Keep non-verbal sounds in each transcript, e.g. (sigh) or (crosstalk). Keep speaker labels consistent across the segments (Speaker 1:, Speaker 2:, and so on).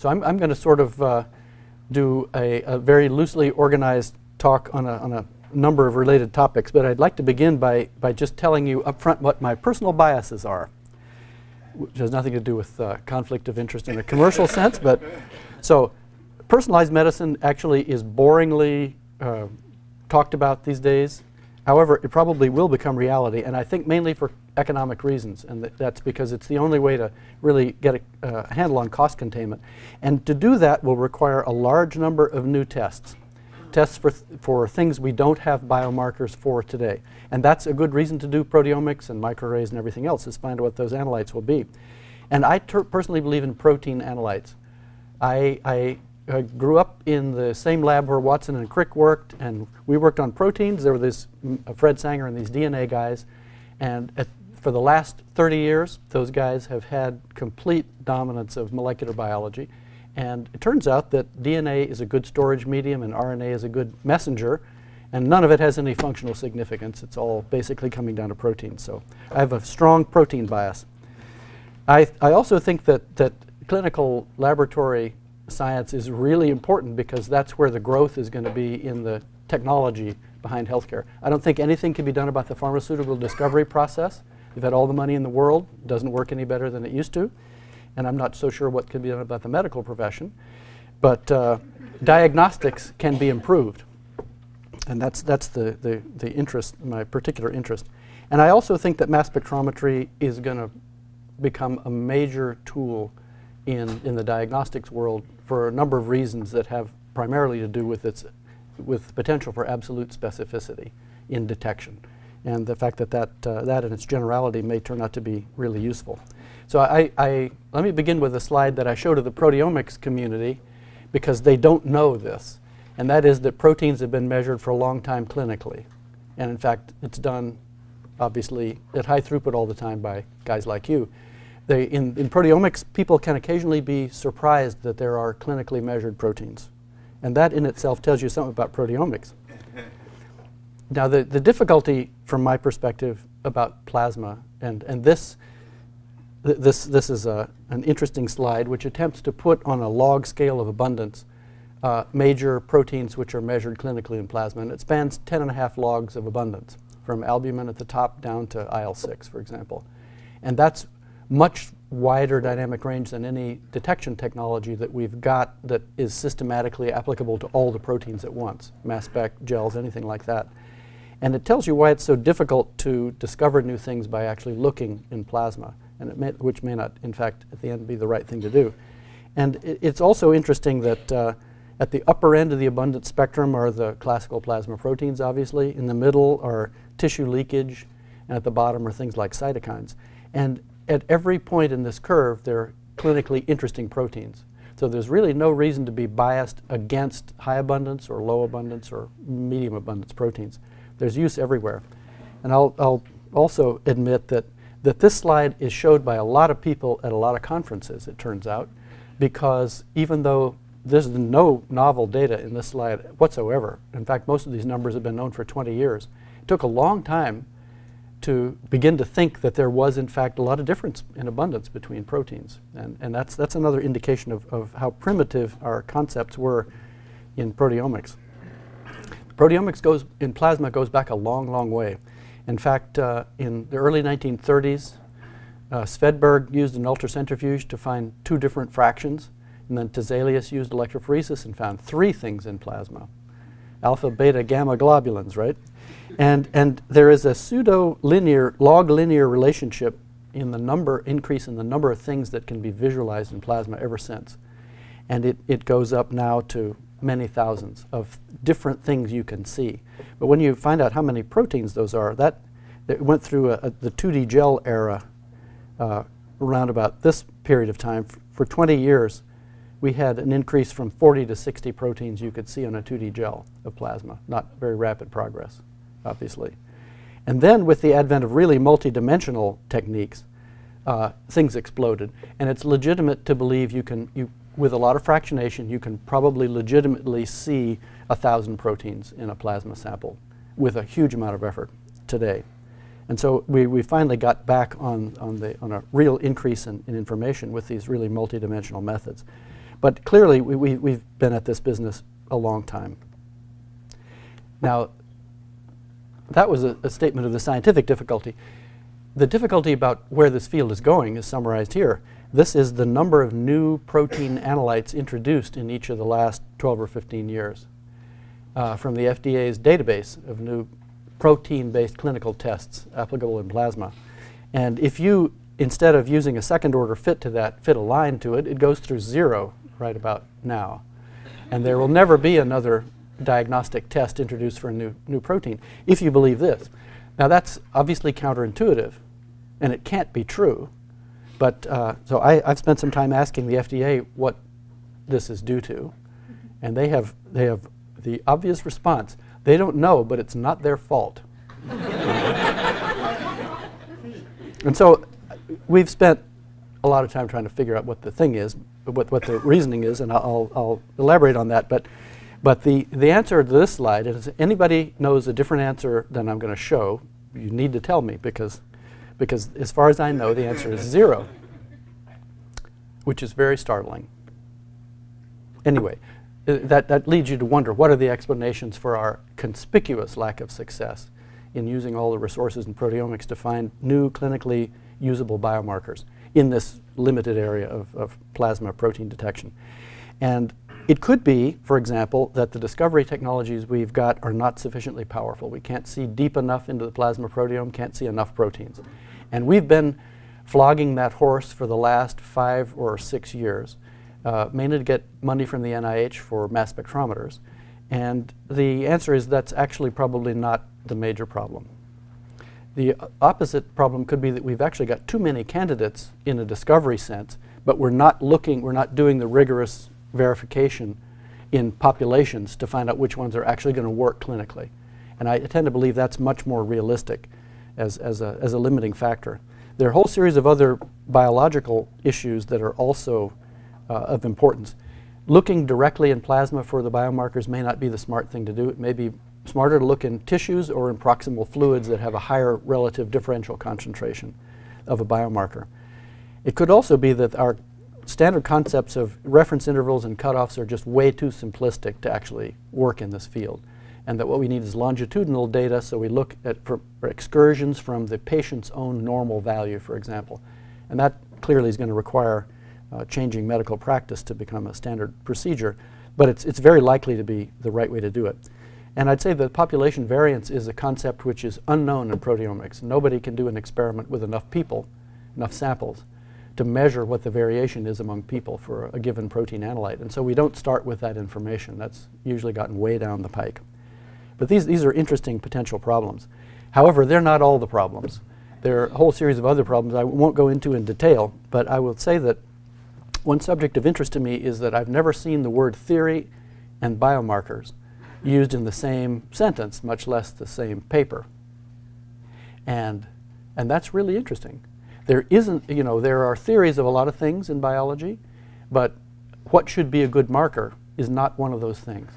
Speaker 1: So I'm, I'm going to sort of uh, do a, a, very loosely organized talk on a, on a number of related topics, but I'd like to begin by, by just telling you up front what my personal biases are, which has nothing to do with uh, conflict of interest in a commercial (laughs) sense. But so personalized medicine actually is boringly uh, talked about these days. However, it probably will become reality, and I think mainly for economic reasons, and th that's because it's the only way to really get a uh, handle on cost containment. And to do that will require a large number of new tests, tests for, th for things we don't have biomarkers for today. And that's a good reason to do proteomics and microarrays and everything else, is find out what those analytes will be. And I personally believe in protein analytes. I, I I grew up in the same lab where Watson and Crick worked, and we worked on proteins. There were this uh, Fred Sanger and these DNA guys, and at, for the last 30 years, those guys have had complete dominance of molecular biology. And it turns out that DNA is a good storage medium and RNA is a good messenger, and none of it has any functional significance. It's all basically coming down to proteins. So I have a strong protein bias. I, I also think that, that clinical laboratory science is really important because that's where the growth is going to be in the technology behind healthcare. I don't think anything can be done about the pharmaceutical discovery process. You've had all the money in the world, doesn't work any better than it used to. And I'm not so sure what can be done about the medical profession. But uh, diagnostics can be improved. And that's, that's the, the, the interest, my particular interest. And I also think that mass spectrometry is going to become a major tool in, in the diagnostics world for a number of reasons that have primarily to do with its with potential for absolute specificity in detection and the fact that that, uh, that in its generality may turn out to be really useful. So I, I, let me begin with a slide that I show to the proteomics community because they don't know this, and that is that proteins have been measured for a long time clinically. And in fact, it's done obviously at high throughput all the time by guys like you. They, in, in proteomics, people can occasionally be surprised that there are clinically measured proteins. And that in itself tells you something about proteomics. Now, the, the difficulty from my perspective about plasma, and, and this, th this, this is a, an interesting slide which attempts to put on a log scale of abundance uh, major proteins which are measured clinically in plasma. And it spans 10 and a half logs of abundance, from albumin at the top down to IL-6, for example. And that's much wider dynamic range than any detection technology that we've got that is systematically applicable to all the proteins at once, mass spec, gels, anything like that. And it tells you why it's so difficult to discover new things by actually looking in plasma, and may, which may not, in fact, at the end be the right thing to do. And it, it's also interesting that uh, at the upper end of the abundant spectrum are the classical plasma proteins, obviously. In the middle are tissue leakage, and at the bottom are things like cytokines. And at every point in this curve, there are clinically interesting proteins. So there's really no reason to be biased against high abundance or low abundance or medium abundance proteins. There's use everywhere. And I'll, I'll also admit that, that this slide is showed by a lot of people at a lot of conferences, it turns out, because even though there's no novel data in this slide whatsoever, in fact, most of these numbers have been known for 20 years, it took a long time to begin to think that there was, in fact, a lot of difference in abundance between proteins. And, and that's, that's another indication of, of how primitive our concepts were in proteomics. Proteomics goes, in plasma goes back a long, long way. In fact, uh, in the early 1930s, uh, Svedberg used an ultracentrifuge to find two different fractions, and then Tiselius used electrophoresis and found three things in plasma. Alpha, beta, gamma globulins, right? And, and there is a pseudo-linear, log-linear relationship in the number, increase in the number of things that can be visualized in plasma ever since. And it, it goes up now to many thousands of different things you can see. But when you find out how many proteins those are, that it went through a, a, the 2D gel era uh, around about this period of time. F for 20 years, we had an increase from 40 to 60 proteins you could see on a 2D gel of plasma, not very rapid progress obviously. And then with the advent of really multidimensional techniques, uh, things exploded. And it's legitimate to believe you can, you, with a lot of fractionation, you can probably legitimately see a thousand proteins in a plasma sample with a huge amount of effort today. And so we, we finally got back on, on, the, on a real increase in, in information with these really multidimensional methods. But clearly, we, we, we've been at this business a long time. Now, that was a, a, statement of the scientific difficulty. The difficulty about where this field is going is summarized here. This is the number of new protein analytes introduced in each of the last 12 or 15 years uh, from the FDA's database of new protein-based clinical tests applicable in plasma. And if you, instead of using a second order fit to that, fit a line to it, it goes through zero right about now. And there will never be another diagnostic test introduced for a new, new protein, if you believe this. Now that's obviously counterintuitive, and it can't be true. But uh, so I, have spent some time asking the FDA what this is due to, and they have they have the obvious response. They don't know, but it's not their fault. (laughs) and so we've spent a lot of time trying to figure out what the thing is, what, what the reasoning is, and I'll, I'll elaborate on that. But, but the, the answer to this slide is anybody knows a different answer than I'm going to show, you need to tell me because because as far as I know, the answer is zero, which is very startling. Anyway, uh, that, that leads you to wonder what are the explanations for our conspicuous lack of success in using all the resources in proteomics to find new clinically usable biomarkers in this limited area of, of plasma protein detection. And it could be, for example, that the discovery technologies we've got are not sufficiently powerful. We can't see deep enough into the plasma proteome, can't see enough proteins. And we've been flogging that horse for the last five or six years, uh, mainly to get money from the NIH for mass spectrometers. And the answer is that's actually probably not the major problem. The opposite problem could be that we've actually got too many candidates in a discovery sense, but we're not looking, we're not doing the rigorous verification in populations to find out which ones are actually going to work clinically. And I tend to believe that's much more realistic as, as, a, as a limiting factor. There are a whole series of other biological issues that are also uh, of importance. Looking directly in plasma for the biomarkers may not be the smart thing to do. It may be smarter to look in tissues or in proximal fluids that have a higher relative differential concentration of a biomarker. It could also be that our standard concepts of reference intervals and cutoffs are just way too simplistic to actually work in this field and that what we need is longitudinal data, so we look at for excursions from the patient's own normal value, for example. And that clearly is going to require uh, changing medical practice to become a standard procedure, but it's, it's very likely to be the right way to do it. And I'd say that population variance is a concept which is unknown in proteomics. Nobody can do an experiment with enough people, enough samples, to measure what the variation is among people for a given protein analyte. And so we don't start with that information. That's usually gotten way down the pike. But these, these are interesting potential problems. However, they're not all the problems. There are a whole series of other problems I won't go into in detail, but I will say that one subject of interest to me is that I've never seen the word theory and biomarkers used in the same sentence, much less the same paper. And, and that's really interesting. There isn't, you know, there are theories of a lot of things in biology, but what should be a good marker is not one of those things.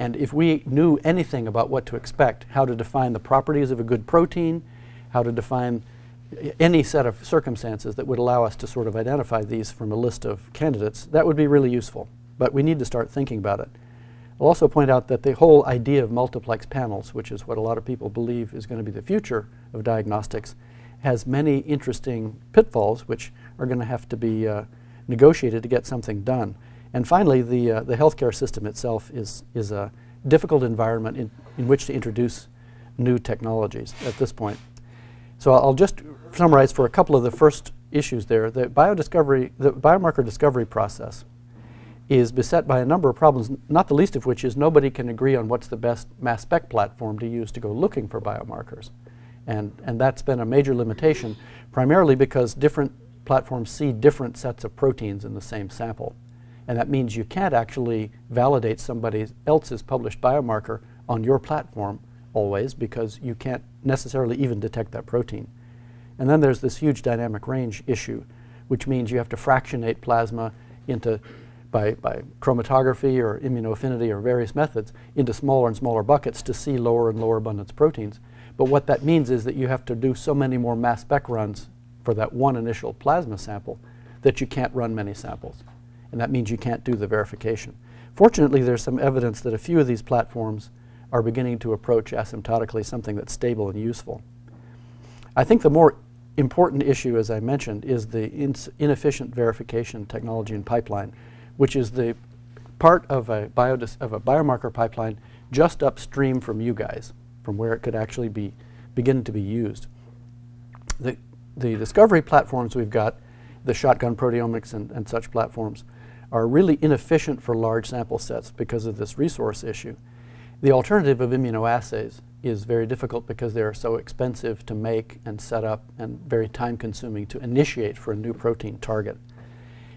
Speaker 1: And if we knew anything about what to expect, how to define the properties of a good protein, how to define any set of circumstances that would allow us to sort of identify these from a list of candidates, that would be really useful. But we need to start thinking about it. I'll also point out that the whole idea of multiplex panels, which is what a lot of people believe is going to be the future of diagnostics, has many interesting pitfalls which are going to have to be uh, negotiated to get something done. And finally, the, uh, the healthcare system itself is, is a difficult environment in, in which to introduce new technologies at this point. So I'll just summarize for a couple of the first issues there. The biodiscovery, the biomarker discovery process is beset by a number of problems, not the least of which is nobody can agree on what's the best mass spec platform to use to go looking for biomarkers. And, and that's been a major limitation, primarily because different platforms see different sets of proteins in the same sample. And that means you can't actually validate somebody else's published biomarker on your platform always because you can't necessarily even detect that protein. And then there's this huge dynamic range issue, which means you have to fractionate plasma into by, by chromatography or immunoaffinity or various methods into smaller and smaller buckets to see lower and lower abundance proteins. But what that means is that you have to do so many more mass spec runs for that one initial plasma sample that you can't run many samples. And that means you can't do the verification. Fortunately, there's some evidence that a few of these platforms are beginning to approach asymptotically something that's stable and useful. I think the more important issue, as I mentioned, is the inefficient verification technology and pipeline, which is the part of a, of a biomarker pipeline just upstream from you guys, from where it could actually be begin to be used. The, the discovery platforms we've got, the shotgun proteomics and, and such platforms, are really inefficient for large sample sets because of this resource issue. The alternative of immunoassays is very difficult because they are so expensive to make and set up and very time consuming to initiate for a new protein target.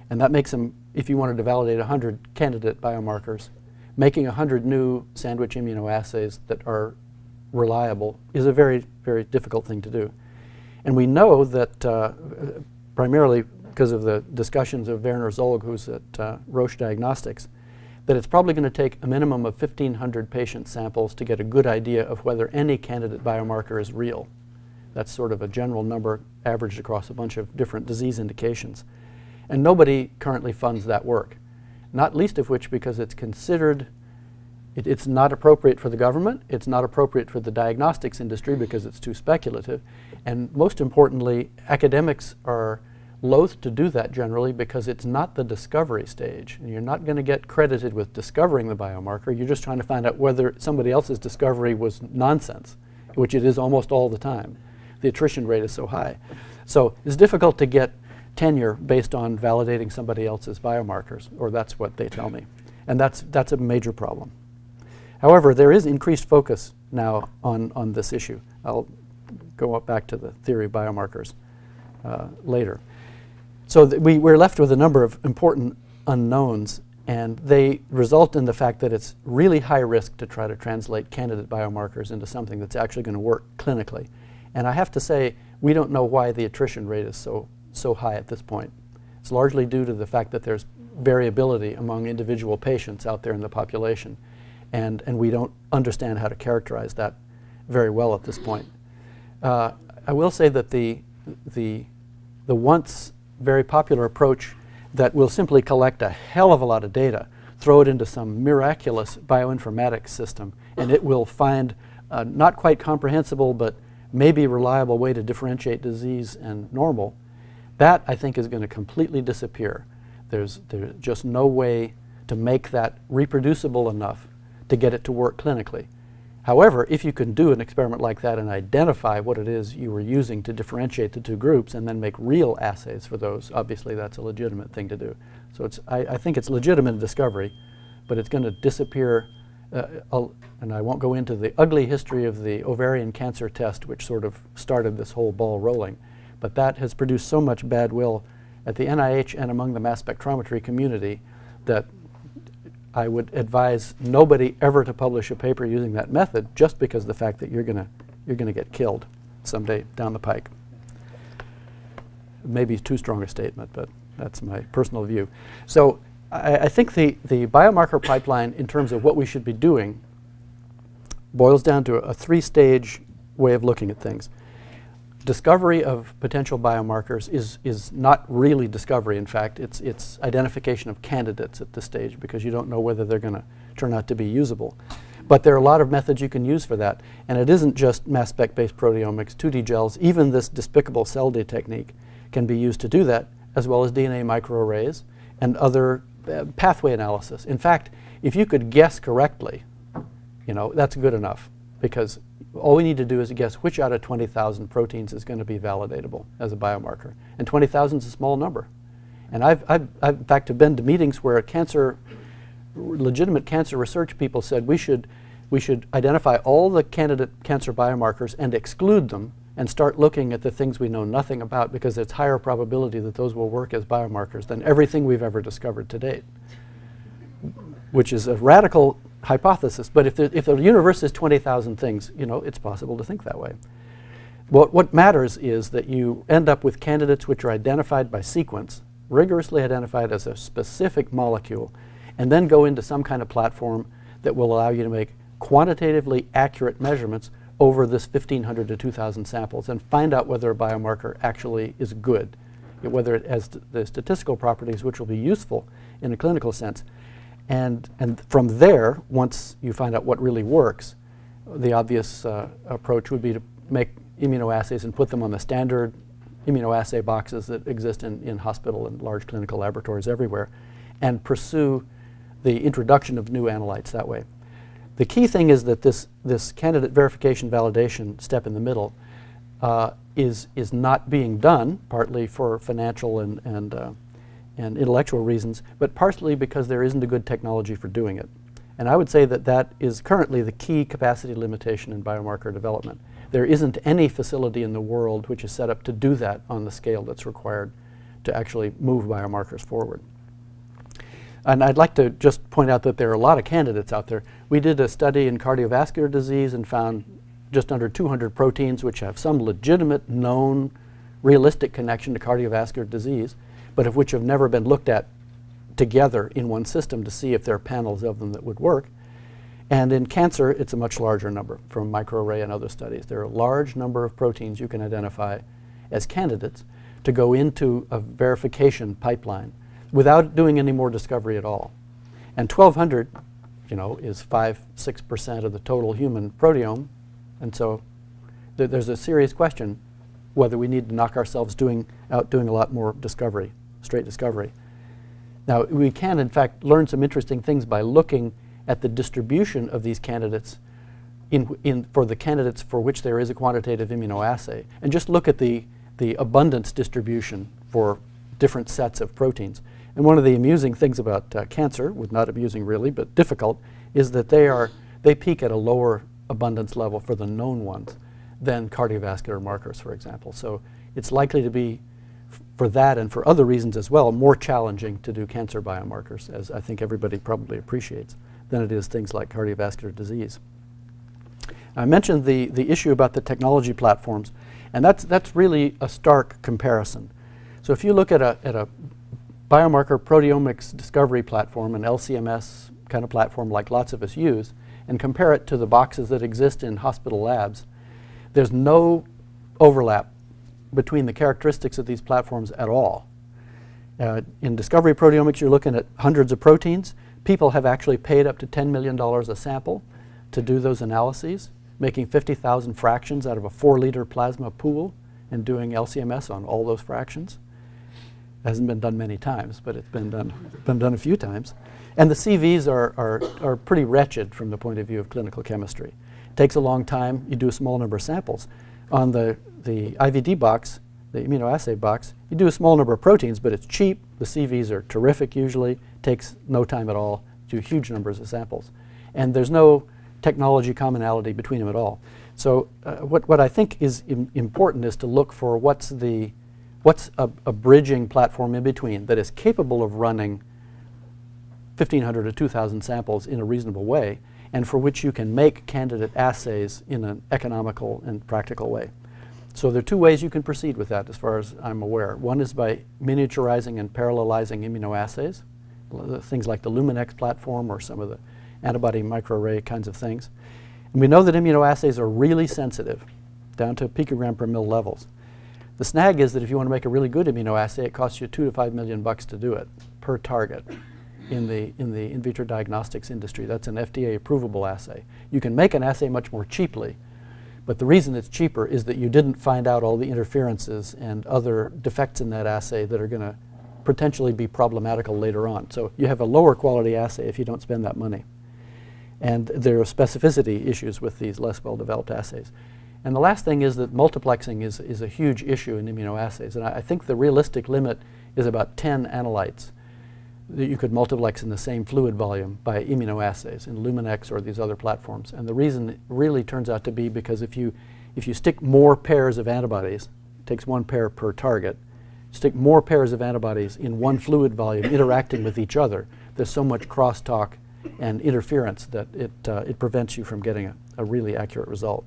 Speaker 1: And that makes them, if you wanted to validate 100 candidate biomarkers, making 100 new sandwich immunoassays that are reliable is a very, very difficult thing to do. And we know that uh, primarily because of the discussions of Werner Zolg, who's at uh, Roche Diagnostics, that it's probably going to take a minimum of 1,500 patient samples to get a good idea of whether any candidate biomarker is real. That's sort of a general number averaged across a bunch of different disease indications. And nobody currently funds that work, not least of which because it's considered it, it's not appropriate for the government, it's not appropriate for the diagnostics industry because it's too speculative, and most importantly, academics are loath to do that generally because it's not the discovery stage. And you're not going to get credited with discovering the biomarker. You're just trying to find out whether somebody else's discovery was nonsense, which it is almost all the time. The attrition rate is so high. So it's difficult to get tenure based on validating somebody else's biomarkers, or that's what they tell me. And that's, that's a major problem. However, there is increased focus now on, on this issue. I'll go back to the theory of biomarkers uh, later. So we, we're left with a number of important unknowns, and they result in the fact that it's really high risk to try to translate candidate biomarkers into something that's actually going to work clinically. And I have to say, we don't know why the attrition rate is so, so high at this point. It's largely due to the fact that there's variability among individual patients out there in the population, and, and we don't understand how to characterize that very well at this point. Uh, I will say that the, the, the once very popular approach that will simply collect a hell of a lot of data, throw it into some miraculous bioinformatics system, and it will find a not quite comprehensible but maybe reliable way to differentiate disease and normal. That, I think, is going to completely disappear. There's, there's just no way to make that reproducible enough to get it to work clinically. However, if you can do an experiment like that and identify what it is you were using to differentiate the two groups and then make real assays for those, obviously that's a legitimate thing to do. So it's, I, I think it's legitimate discovery, but it's going to disappear. Uh, and I won't go into the ugly history of the ovarian cancer test, which sort of started this whole ball rolling. But that has produced so much bad will at the NIH and among the mass spectrometry community that I would advise nobody ever to publish a paper using that method just because of the fact that you're going to you're gonna get killed someday down the pike. Maybe too strong a statement, but that's my personal view. So I, I think the, the biomarker pipeline in terms of what we should be doing boils down to a, a three-stage way of looking at things discovery of potential biomarkers is, is not really discovery. In fact, it's, it's identification of candidates at this stage because you don't know whether they're going to turn out to be usable. But there are a lot of methods you can use for that. And it isn't just mass spec-based proteomics, 2D gels, even this despicable SELDI technique can be used to do that, as well as DNA microarrays and other uh, pathway analysis. In fact, if you could guess correctly, you know, that's good enough because all we need to do is guess which out of 20,000 proteins is going to be validatable as a biomarker. And 20,000 is a small number. And I've, I've, I've, in fact, have been to meetings where cancer, legitimate cancer research people said we should, we should identify all the candidate cancer biomarkers and exclude them and start looking at the things we know nothing about because it's higher probability that those will work as biomarkers than everything we've ever discovered to date, which is a radical hypothesis. But if the, if the universe is 20,000 things, you know, it's possible to think that way. What, what matters is that you end up with candidates which are identified by sequence, rigorously identified as a specific molecule, and then go into some kind of platform that will allow you to make quantitatively accurate measurements over this 1,500 to 2,000 samples and find out whether a biomarker actually is good whether it has the statistical properties which will be useful in a clinical sense. And, and from there, once you find out what really works, the obvious uh, approach would be to make immunoassays and put them on the standard immunoassay boxes that exist in, in hospital and large clinical laboratories everywhere and pursue the introduction of new analytes that way. The key thing is that this, this candidate verification validation step in the middle uh, is, is not being done, partly for financial and, and, uh, and intellectual reasons, but partly because there isn't a good technology for doing it. And I would say that that is currently the key capacity limitation in biomarker development. There isn't any facility in the world which is set up to do that on the scale that's required to actually move biomarkers forward. And I'd like to just point out that there are a lot of candidates out there. We did a study in cardiovascular disease and found just under 200 proteins which have some legitimate, known, realistic connection to cardiovascular disease, but of which have never been looked at together in one system to see if there are panels of them that would work. And in cancer, it's a much larger number from microarray and other studies. There are a large number of proteins you can identify as candidates to go into a verification pipeline without doing any more discovery at all. And 1200, you know, is 5, 6% of the total human proteome. And so th there's a serious question whether we need to knock ourselves doing, out doing a lot more discovery, straight discovery. Now, we can, in fact, learn some interesting things by looking at the distribution of these candidates in, in, for the candidates for which there is a quantitative immunoassay. And just look at the, the abundance distribution for different sets of proteins. And one of the amusing things about uh, cancer, with not amusing really, but difficult, is that they, are, they peak at a lower abundance level for the known ones than cardiovascular markers, for example. So it's likely to be, for that and for other reasons as well, more challenging to do cancer biomarkers, as I think everybody probably appreciates than it is things like cardiovascular disease. I mentioned the, the issue about the technology platforms, and that's, that's really a stark comparison. So if you look at a, at a biomarker proteomics discovery platform, an LCMS kind of platform like lots of us use, and compare it to the boxes that exist in hospital labs, there's no overlap between the characteristics of these platforms at all. Uh, in discovery proteomics, you're looking at hundreds of proteins people have actually paid up to $10 million a sample to do those analyses, making 50,000 fractions out of a four liter plasma pool and doing LCMS on all those fractions. It hasn't been done many times, but it's been done, been done a few times. And the CVs are, are, are pretty wretched from the point of view of clinical chemistry. It takes a long time, you do a small number of samples. On the, the IVD box, the immunoassay box, you do a small number of proteins, but it's cheap. The CVs are terrific usually takes no time at all, do huge numbers of samples. And there's no technology commonality between them at all. So uh, what, what I think is Im important is to look for what's the what's a, a, bridging platform in between that is capable of running 1,500 to 2,000 samples in a reasonable way and for which you can make candidate assays in an economical and practical way. So there are two ways you can proceed with that as far as I'm aware. One is by miniaturizing and parallelizing immunoassays things like the Luminex platform or some of the antibody microarray kinds of things. And we know that immunoassays are really sensitive, down to picogram per mil levels. The snag is that if you want to make a really good immunoassay, it costs you two to five million bucks to do it per target in the, in the in vitro diagnostics industry. That's an FDA approvable assay. You can make an assay much more cheaply, but the reason it's cheaper is that you didn't find out all the interferences and other defects in that assay that are going to potentially be problematical later on. So you have a lower quality assay if you don't spend that money. And there are specificity issues with these less well-developed assays. And the last thing is that multiplexing is, is a huge issue in immunoassays. And I, I think the realistic limit is about 10 analytes that you could multiplex in the same fluid volume by immunoassays in Luminex or these other platforms. And the reason really turns out to be because if you, if you stick more pairs of antibodies, it takes one pair per target, stick more pairs of antibodies in one fluid volume interacting with each other, there's so much crosstalk and interference that it, uh, it prevents you from getting a, a really accurate result.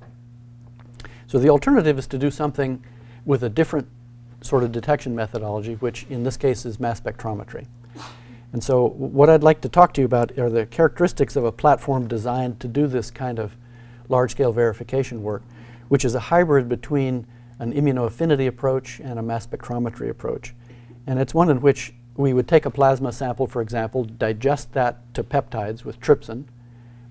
Speaker 1: So the alternative is to do something with a different sort of detection methodology, which in this case is mass spectrometry. And so what I'd like to talk to you about are the characteristics of a platform designed to do this kind of large-scale verification work, which is a hybrid between an immunoaffinity approach and a mass spectrometry approach. And it's one in which we would take a plasma sample, for example, digest that to peptides with trypsin,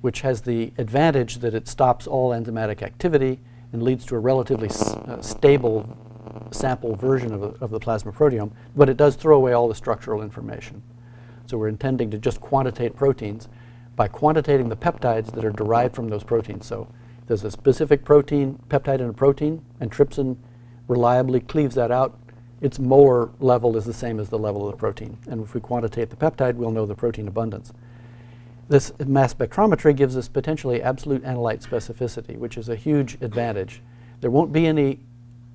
Speaker 1: which has the advantage that it stops all enzymatic activity and leads to a relatively uh, stable sample version of, a, of the plasma proteome, but it does throw away all the structural information. So we're intending to just quantitate proteins by quantitating the peptides that are derived from those proteins. So there's a specific protein, peptide in a protein, and trypsin reliably cleaves that out. Its molar level is the same as the level of the protein. And if we quantitate the peptide, we'll know the protein abundance. This mass spectrometry gives us potentially absolute analyte specificity, which is a huge advantage. There won't be any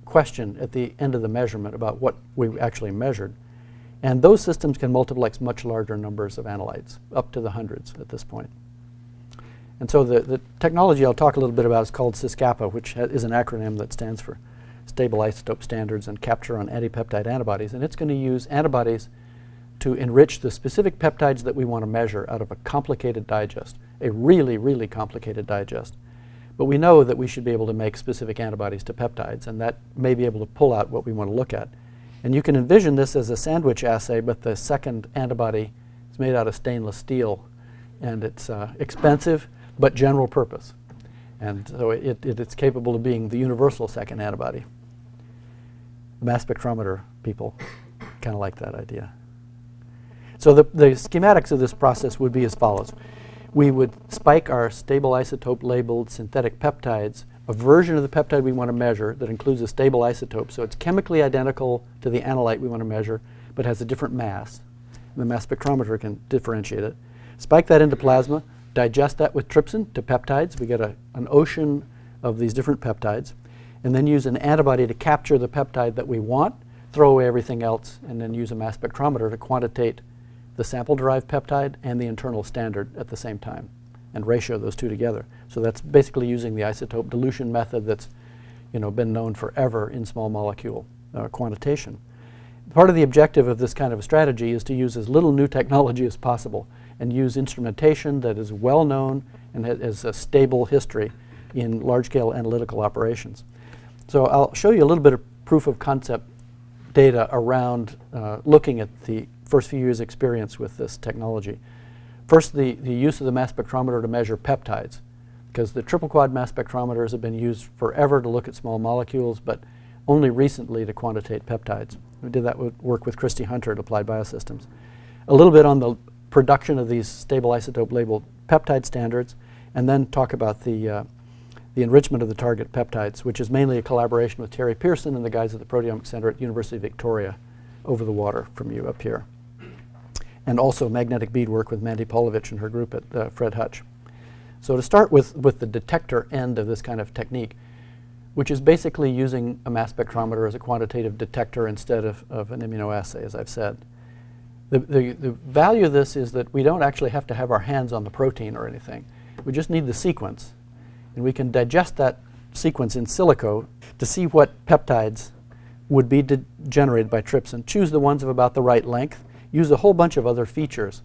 Speaker 1: question at the end of the measurement about what we actually measured. And those systems can multiplex much larger numbers of analytes, up to the hundreds at this point. And so the, the technology I'll talk a little bit about is called SISCAPA, which is an acronym that stands for Stable Isotope Standards and Capture on Antipeptide Antibodies. And it's going to use antibodies to enrich the specific peptides that we want to measure out of a complicated digest, a really, really complicated digest. But we know that we should be able to make specific antibodies to peptides, and that may be able to pull out what we want to look at. And you can envision this as a sandwich assay, but the second antibody is made out of stainless steel, and it's uh, expensive but general purpose. And so it, it, it's capable of being the universal second antibody. The mass spectrometer people kind of like that idea. So the, the schematics of this process would be as follows. We would spike our stable isotope labeled synthetic peptides, a version of the peptide we want to measure that includes a stable isotope. So it's chemically identical to the analyte we want to measure, but has a different mass. And the mass spectrometer can differentiate it. Spike that into plasma, digest that with trypsin to peptides. We get a, an ocean of these different peptides. And then use an antibody to capture the peptide that we want, throw away everything else, and then use a mass spectrometer to quantitate the sample-derived peptide and the internal standard at the same time and ratio those two together. So that's basically using the isotope dilution method that's you know, been known forever in small molecule uh, quantitation. Part of the objective of this kind of strategy is to use as little new technology as possible and use instrumentation that is well known and has a stable history in large-scale analytical operations. So I'll show you a little bit of proof of concept data around uh, looking at the first few years experience with this technology. First, the, the use of the mass spectrometer to measure peptides, because the triple quad mass spectrometers have been used forever to look at small molecules, but only recently to quantitate peptides. We did that with work with Christie Hunter at Applied Biosystems. A little bit on the production of these stable isotope labeled peptide standards, and then talk about the, uh, the enrichment of the target peptides, which is mainly a collaboration with Terry Pearson and the guys at the Proteomics Center at University of Victoria over the water from you up here and also magnetic bead work with Mandy Paulovich and her group at uh, Fred Hutch. So to start with, with the detector end of this kind of technique, which is basically using a mass spectrometer as a quantitative detector instead of, of an immunoassay, as I've said. The, the, the value of this is that we don't actually have to have our hands on the protein or anything. We just need the sequence. And we can digest that sequence in silico to see what peptides would be generated by trypsin. Choose the ones of about the right length use a whole bunch of other features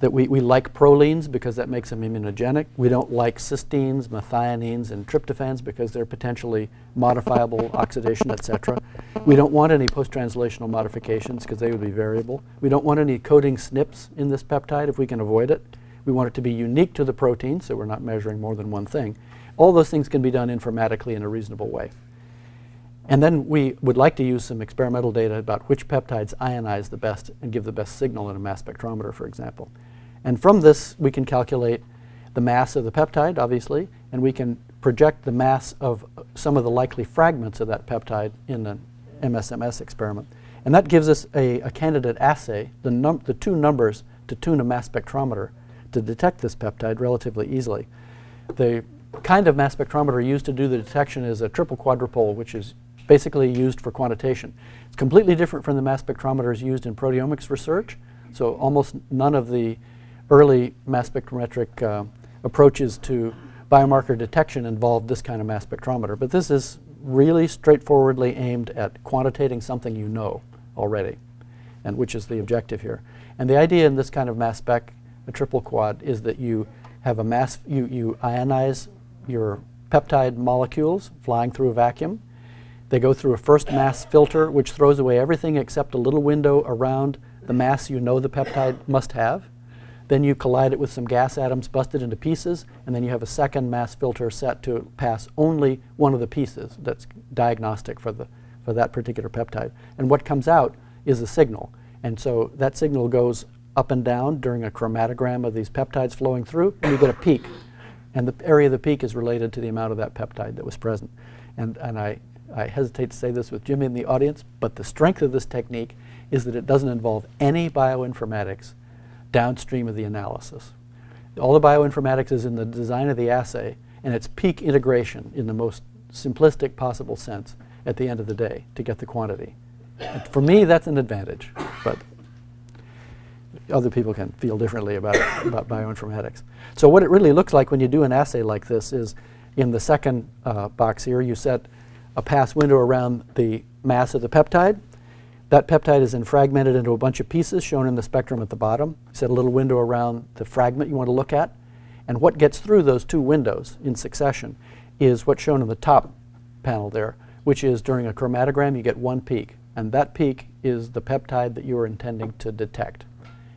Speaker 1: that we, we like prolines because that makes them immunogenic. We don't like cysteines, methionines, and tryptophans because they're potentially modifiable (laughs) oxidation, etc. We don't want any post-translational modifications because they would be variable. We don't want any coding SNPs in this peptide if we can avoid it. We want it to be unique to the protein, so we're not measuring more than one thing. All those things can be done informatically in a reasonable way. And then we would like to use some experimental data about which peptides ionize the best and give the best signal in a mass spectrometer, for example. And from this, we can calculate the mass of the peptide, obviously, and we can project the mass of some of the likely fragments of that peptide in an MSMS experiment. And that gives us a, a candidate assay, the, the two numbers to tune a mass spectrometer to detect this peptide relatively easily. The kind of mass spectrometer used to do the detection is a triple quadrupole, which is basically used for quantitation. It's completely different from the mass spectrometers used in proteomics research. So almost none of the early mass spectrometric uh, approaches to biomarker detection involved this kind of mass spectrometer. But this is really straightforwardly aimed at quantitating something you know already, and which is the objective here. And the idea in this kind of mass spec, a triple quad, is that you have a mass, you, you ionize your peptide molecules flying through a vacuum, They go through a first mass filter, which throws away everything except a little window around the mass you know the peptide must have. Then you collide it with some gas atoms busted into pieces, and then you have a second mass filter set to pass only one of the pieces that's diagnostic for, the, for that particular peptide. And what comes out is a signal. And so that signal goes up and down during a chromatogram of these peptides flowing through, and you get a peak. And the area of the peak is related to the amount of that peptide that was present. And, and I, I hesitate to say this with Jimmy in the audience, but the strength of this technique is that it doesn't involve any bioinformatics downstream of the analysis. All the bioinformatics is in the design of the assay, and it's peak integration in the most simplistic possible sense at the end of the day to get the quantity. And for me, that's an advantage, but other people can feel differently about, about bioinformatics. So what it really looks like when you do an assay like this is in the second uh, box here, you set a pass window around the mass of the peptide, that peptide is then fragmented into a bunch of pieces shown in the spectrum at the bottom. Set a little window around the fragment you want to look at. And what gets through those two windows in succession is what's shown in the top panel there, which is during a chromatogram you get one peak. And that peak is the peptide that you are intending to detect.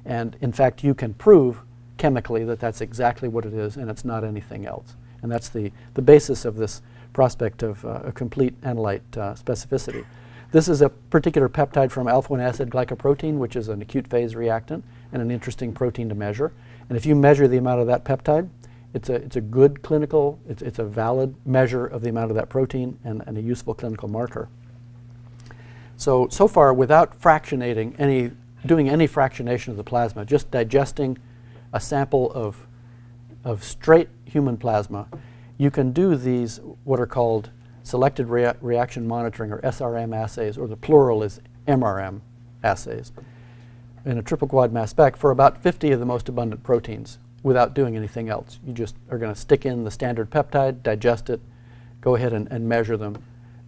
Speaker 1: And in fact, you can prove chemically that that's exactly what it is and it's not anything else. And that's the, the basis of this prospect of uh, a complete analyte uh, specificity. This is a particular peptide from alpha-1 acid glycoprotein, which is an acute phase reactant and an interesting protein to measure. And if you measure the amount of that peptide, it's a, it's a good clinical, it's, it's a valid measure of the amount of that protein and, and a useful clinical marker. So, so far, without fractionating any, doing any fractionation of the plasma, just digesting a sample of, of straight human plasma, you can do these, what are called selected rea reaction monitoring or SRM assays, or the plural is MRM assays, in a triple quad mass spec for about 50 of the most abundant proteins without doing anything else. You just are going to stick in the standard peptide, digest it, go ahead and, and measure them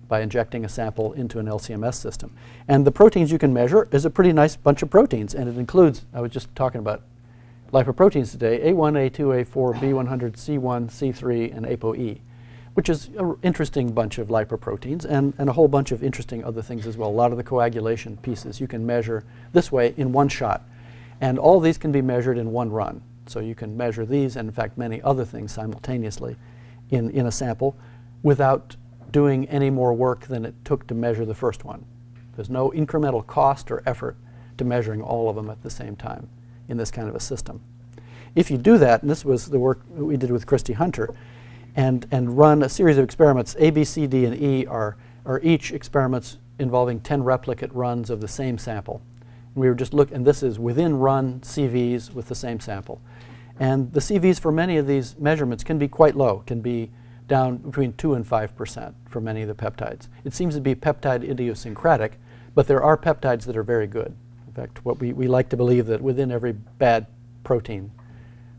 Speaker 1: by injecting a sample into an LCMS system. And the proteins you can measure is a pretty nice bunch of proteins, and it includes, I was just talking about lipoproteins today, A1, A2, A4, B100, C1, C3, and ApoE which is an interesting bunch of lipoproteins and, and a whole bunch of interesting other things as well. A lot of the coagulation pieces you can measure this way in one shot. And all these can be measured in one run. So you can measure these and in fact many other things simultaneously in, in a sample without doing any more work than it took to measure the first one. There's no incremental cost or effort to measuring all of them at the same time in this kind of a system. If you do that, and this was the work we did with Christie Hunter, and, and run a series of experiments. A, B, C, D, and E are, are each experiments involving 10 replicate runs of the same sample. And we were just looking, and this is within run CVs with the same sample. And the CVs for many of these measurements can be quite low, can be down between 2 and 5% for many of the peptides. It seems to be peptide idiosyncratic, but there are peptides that are very good. Fact, what we, we like to believe that within every bad protein,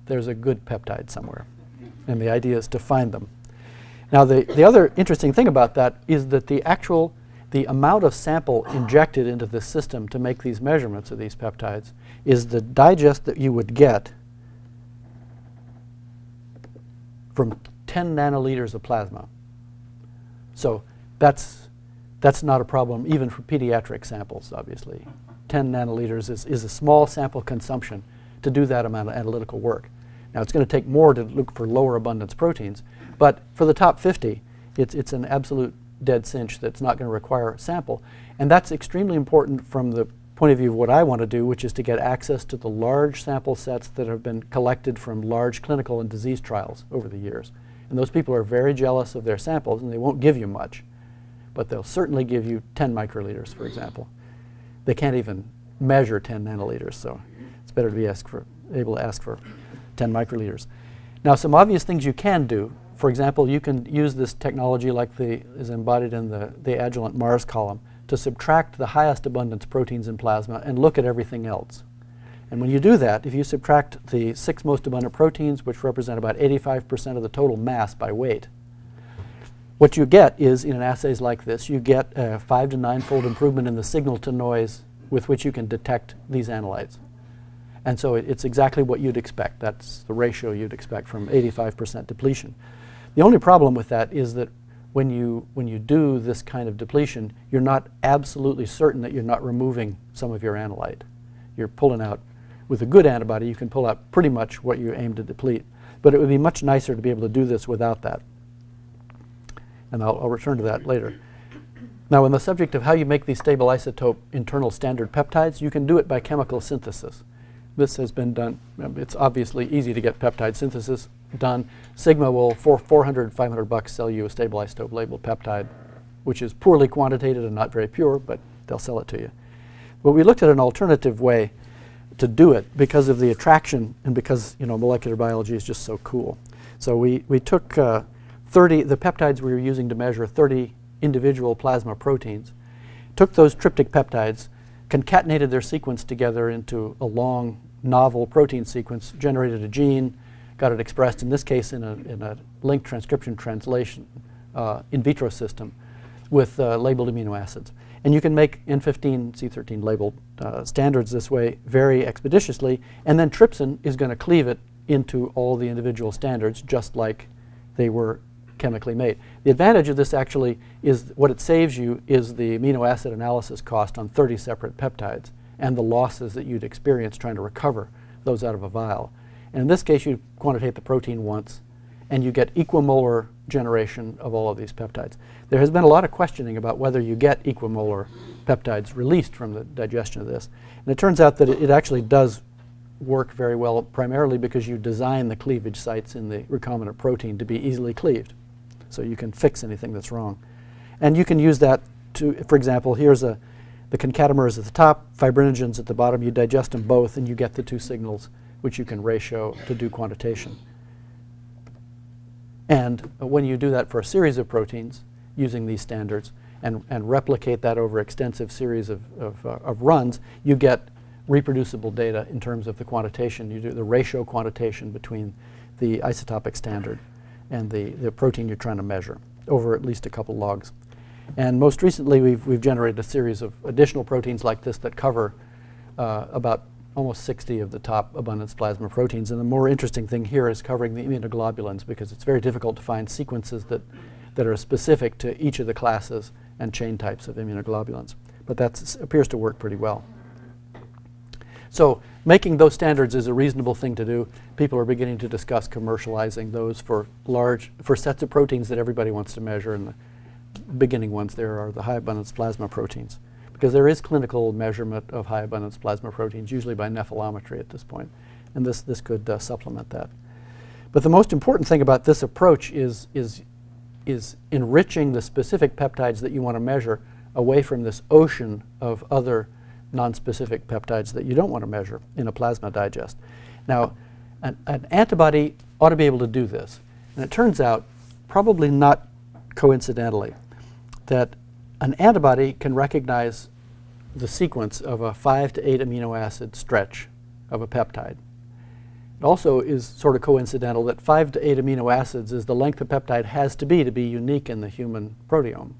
Speaker 1: there's a good peptide somewhere and the idea is to find them. Now, the, the other interesting thing about that is that the actual, the amount of sample injected into the system to make these measurements of these peptides is the digest that you would get from 10 nanoliters of plasma. So that's, that's not a problem even for pediatric samples, obviously. 10 nanoliters is, is a small sample consumption to do that amount of analytical work. Now, it's going to take more to look for lower abundance proteins, but for the top 50, it's, it's an absolute dead cinch that's not going to require a sample. And that's extremely important from the point of view of what I want to do, which is to get access to the large sample sets that have been collected from large clinical and disease trials over the years. And those people are very jealous of their samples, and they won't give you much. But they'll certainly give you 10 microliters, for example. They can't even measure 10 nanoliters, so it's better to be for, able to ask for 10 microliters. Now, some obvious things you can do. For example, you can use this technology like the, is embodied in the, the Agilent Mars column to subtract the highest abundance proteins in plasma and look at everything else. And when you do that, if you subtract the six most abundant proteins, which represent about 85% of the total mass by weight, what you get is, in assays like this, you get a five to nine-fold improvement in the signal to noise with which you can detect these analytes. And so it, it's exactly what you'd expect. That's the ratio you'd expect from 85% depletion. The only problem with that is that when you, when you do this kind of depletion, you're not absolutely certain that you're not removing some of your analyte. You're pulling out, with a good antibody, you can pull out pretty much what you aim to deplete. But it would be much nicer to be able to do this without that. And I'll, I'll return to that later. Now, on the subject of how you make these stable isotope internal standard peptides, you can do it by chemical synthesis. This has been done. It's obviously easy to get peptide synthesis done. Sigma will, for 400, 500 bucks, sell you a stable isotope labeled peptide, which is poorly quantitated and not very pure, but they'll sell it to you. But we looked at an alternative way to do it because of the attraction and because you know molecular biology is just so cool. So we, we took uh, 30, the peptides we were using to measure 30 individual plasma proteins, took those tryptic peptides, concatenated their sequence together into a long novel protein sequence, generated a gene, got it expressed, in this case, in a, in a linked transcription translation uh, in vitro system with uh, labeled amino acids. And you can make N15, C13 labeled uh, standards this way very expeditiously, and then trypsin is going to cleave it into all the individual standards just like they were chemically made. The advantage of this actually is what it saves you is the amino acid analysis cost on 30 separate peptides and the losses that you'd experience trying to recover those out of a vial. And in this case, you quantitate the protein once, and you get equimolar generation of all of these peptides. There has been a lot of questioning about whether you get equimolar peptides released from the digestion of this. And it turns out that it, it actually does work very well, primarily because you design the cleavage sites in the recombinant protein to be easily cleaved. So you can fix anything that's wrong. And you can use that to, for example, here's a, the concatemers at the top, fibrinogens at the bottom. You digest them both, and you get the two signals, which you can ratio to do quantitation. And when you do that for a series of proteins using these standards and, and replicate that over extensive series of, of, uh, of runs, you get reproducible data in terms of the quantitation. You do the ratio quantitation between the isotopic standard and the, the protein you're trying to measure over at least a couple logs. And most recently, we've, we've generated a series of additional proteins like this that cover uh, about almost 60 of the top abundance plasma proteins. And the more interesting thing here is covering the immunoglobulins because it's very difficult to find sequences that, that are specific to each of the classes and chain types of immunoglobulins. But that appears to work pretty well. So making those standards is a reasonable thing to do. People are beginning to discuss commercializing those for large, for sets of proteins that everybody wants to measure. And the beginning ones there are the high abundance plasma proteins. Because there is clinical measurement of high abundance plasma proteins, usually by nephelometry at this point. And this, this could uh, supplement that. But the most important thing about this approach is, is, is enriching the specific peptides that you want to measure away from this ocean of other nonspecific peptides that you don't want to measure in a plasma digest. Now, an, an, antibody ought to be able to do this. And it turns out, probably not coincidentally, that an antibody can recognize the sequence of a five to eight amino acid stretch of a peptide. It also is sort of coincidental that five to eight amino acids is the length a peptide has to be to be unique in the human proteome.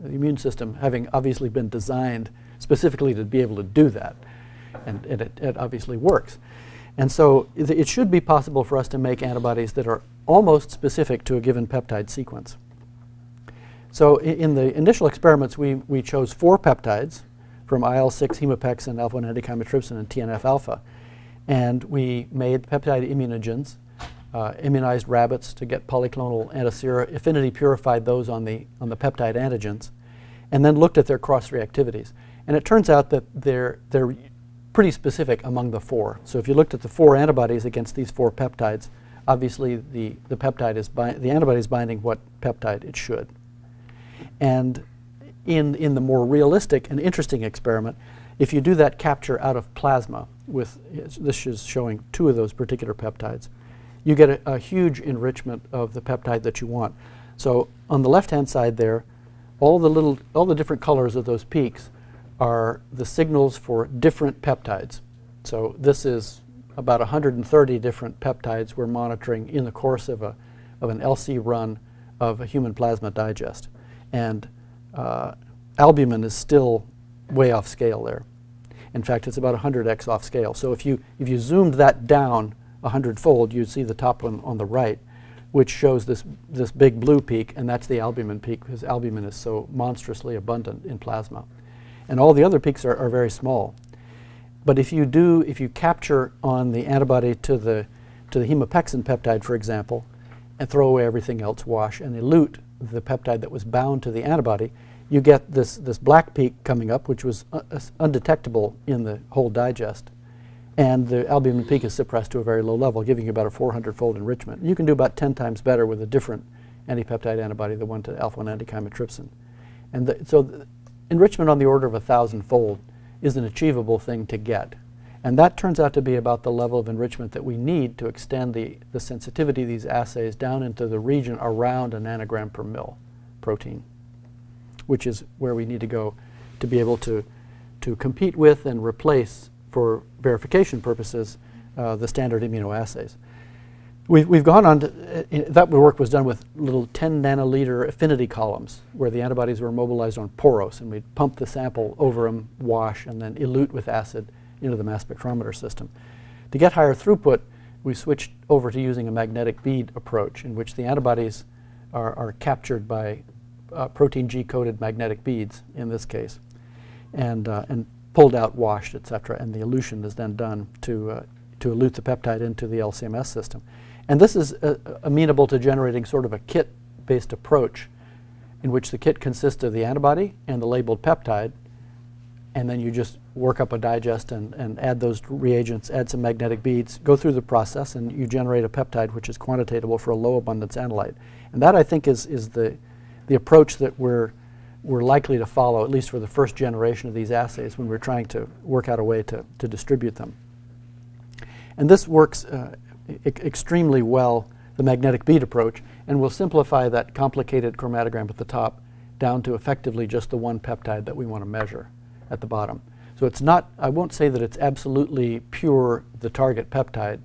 Speaker 1: The immune system having obviously been designed specifically to be able to do that. And, and it, it, obviously works. And so it should be possible for us to make antibodies that are almost specific to a given peptide sequence. So in the initial experiments, we, we chose four peptides from IL-6, hemopexin, alpha-1 antichymotrypsin, and TNF-alpha. And we made peptide immunogens, uh, immunized rabbits to get polyclonal antisera, affinity purified those on the, on the peptide antigens, and then looked at their cross-reactivities. And it turns out that they're, they're pretty specific among the four. So if you looked at the four antibodies against these four peptides, obviously the, the peptide is the antibody is binding what peptide it should. And in, in the more realistic and interesting experiment, if you do that capture out of plasma with, this is showing two of those particular peptides, you get a, a huge enrichment of the peptide that you want. So on the left-hand side there, all the little, all the different colors of those peaks are the signals for different peptides. So this is about 130 different peptides we're monitoring in the course of, a, of an LC run of a human plasma digest. And uh, albumin is still way off scale there. In fact, it's about 100x off scale. So if you, if you zoomed that down 100-fold, you'd see the top one on the right which shows this, this big blue peak, and that's the albumin peak because albumin is so monstrously abundant in plasma. And all the other peaks are, are very small. But if you do, if you capture on the antibody to the, to the hemopexin peptide, for example, and throw away everything else, wash, and elute the peptide that was bound to the antibody, you get this, this black peak coming up, which was uh, undetectable in the whole digest. And the albumin peak is suppressed to a very low level, giving you about a 400-fold enrichment. You can do about 10 times better with a different antipeptide antibody, the one to alpha-1 antichymotrypsin. And the, so the enrichment on the order of a thousand-fold is an achievable thing to get. And that turns out to be about the level of enrichment that we need to extend the, the sensitivity of these assays down into the region around a nanogram per mil protein which is where we need to go to be able to, to compete with and replace, for verification purposes, uh, the standard immunoassays. We've, we've gone on to, uh, that work was done with little 10 nanoliter affinity columns where the antibodies were mobilized on poros and we'd pump the sample over them, wash, and then elute with acid into the mass spectrometer system. To get higher throughput, we switched over to using a magnetic bead approach in which the antibodies are, are captured by uh, protein G-coated magnetic beads in this case, and, uh, and pulled out, washed, etc. And the elution is then done to, uh, to elute the peptide into the LCMS system. And this is uh, amenable to generating sort of a kit-based approach in which the kit consists of the antibody and the labeled peptide, and then you just work up a digest and, and add those reagents, add some magnetic beads, go through the process, and you generate a peptide which is quantitatable for a low abundance analyte. And that, I think, is, is the, the approach that we're, we're likely to follow, at least for the first generation of these assays when we're trying to work out a way to, to distribute them. And this works uh, extremely well, the magnetic bead approach, and we'll simplify that complicated chromatogram at the top down to effectively just the one peptide that we want to measure at the bottom. So it's not, I won't say that it's absolutely pure the target peptide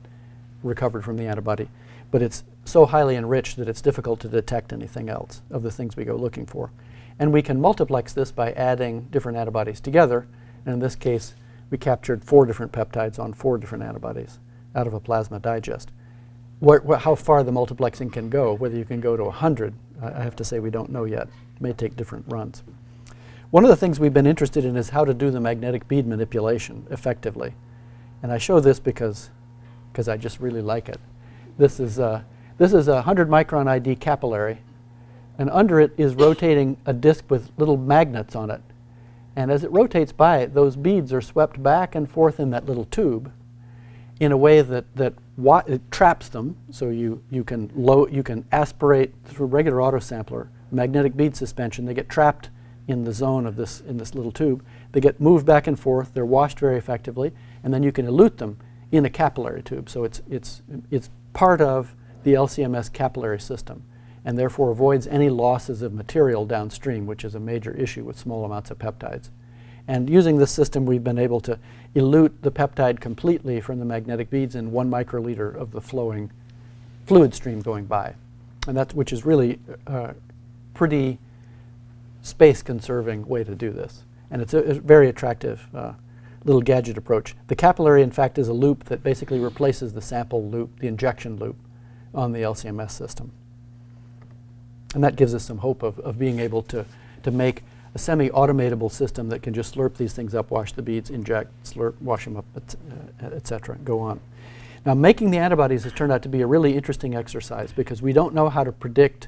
Speaker 1: recovered from the antibody, but it's so highly enriched that it's difficult to detect anything else of the things we go looking for. And we can multiplex this by adding different antibodies together. And in this case, we captured four different peptides on four different antibodies out of a plasma digest. How far the multiplexing can go, whether you can go to 100, I have to say we don't know yet. It may take different runs. One of the things we've been interested in is how to do the magnetic bead manipulation effectively. And I show this because, because I just really like it. This is uh, this is a 100 micron ID capillary, and under it is rotating a disc with little magnets on it. And as it rotates by, it, those beads are swept back and forth in that little tube in a way that, that traps them, so you, you, can low, you can aspirate through regular autosampler, magnetic bead suspension, they get trapped in the zone of this, in this little tube. They get moved back and forth, they're washed very effectively, and then you can elute them in a capillary tube. So it's, it's, it's part of the LCMS capillary system and therefore avoids any losses of material downstream, which is a major issue with small amounts of peptides. And using this system, we've been able to elute the peptide completely from the magnetic beads in one microliter of the flowing fluid stream going by. And that's, which is really a pretty space-conserving way to do this. And it's a, a very attractive uh, little gadget approach. The capillary, in fact, is a loop that basically replaces the sample loop, the injection loop on the LCMS system. And that gives us some hope of, of being able to, to make a semi-automatable system that can just slurp these things up, wash the beads, inject, slurp, wash them up, etc., et uh, go on. Now, making the antibodies has turned out to be a really interesting exercise because we don't know how to predict,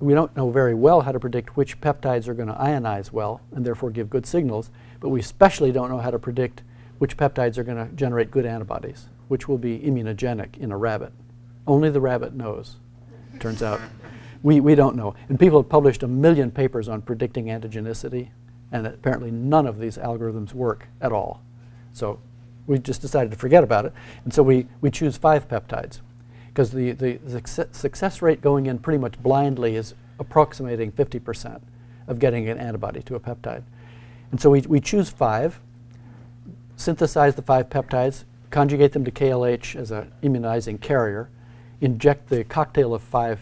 Speaker 1: we don't know very well how to predict which peptides are going to ionize well and therefore give good signals, but we especially don't know how to predict which peptides are going to generate good antibodies, which will be immunogenic in a rabbit. Only the rabbit knows, turns out. We, we don't know. And people have published a million papers on predicting antigenicity, and apparently none of these algorithms work at all. So we just decided to forget about it. And so we, we choose five peptides, because the, the success rate going in pretty much blindly is approximating 50% of getting an antibody to a peptide. And so we, we choose five, synthesize the five peptides, conjugate them to KLH as an immunizing carrier, inject the cocktail of five